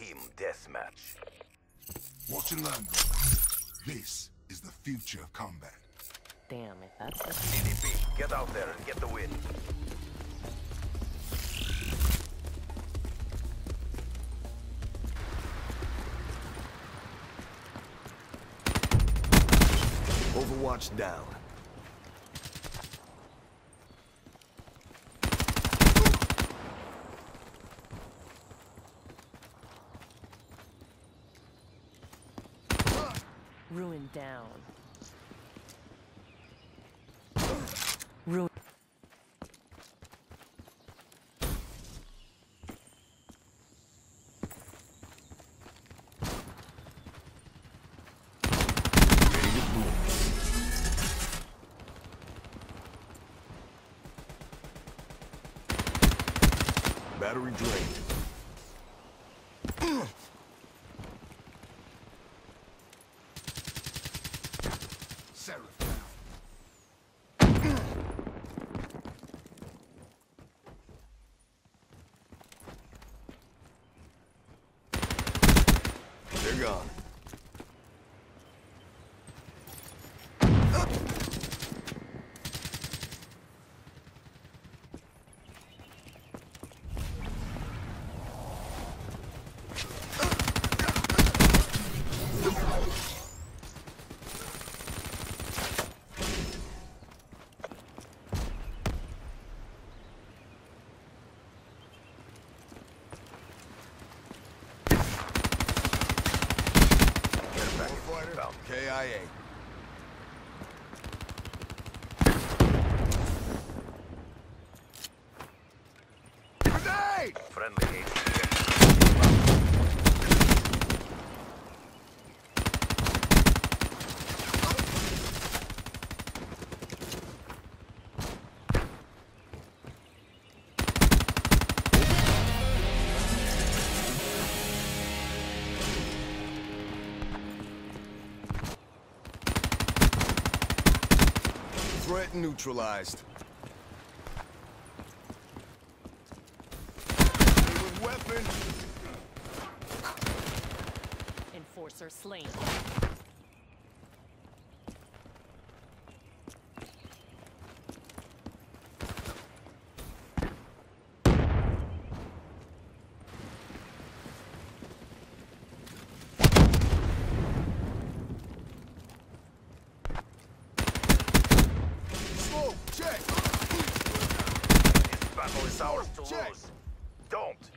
Team deathmatch. Watch and learn, brother. This is the future of combat. Damn, if that's the CDP, get out there and get the win. Overwatch down. Ruin down. Ruin. Battery drained. Seraph. They're gone. Get back down. KIA. Grenade! Friendly Threat neutralized. Enforcer slain. battle is ours to Check. lose. Don't.